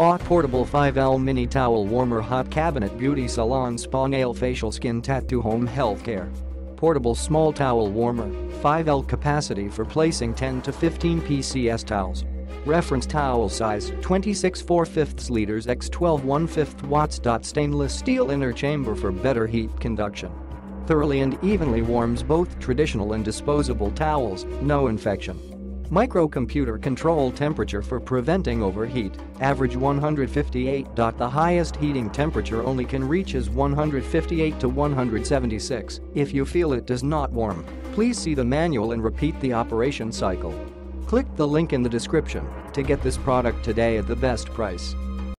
AW Portable 5L Mini Towel Warmer Hot Cabinet Beauty Salon Spa Nail Facial Skin Tattoo Home Healthcare Portable Small Towel Warmer 5L capacity for placing 10 to 15 PCS towels Reference towel size 26 4 5 liters x 12 1 5 watts. Stainless steel inner chamber for better heat conduction. Thoroughly and evenly warms both traditional and disposable towels, no infection. Microcomputer control temperature for preventing overheat, average 158. The highest heating temperature only can reach is 158 to 176. If you feel it does not warm, please see the manual and repeat the operation cycle. Click the link in the description to get this product today at the best price.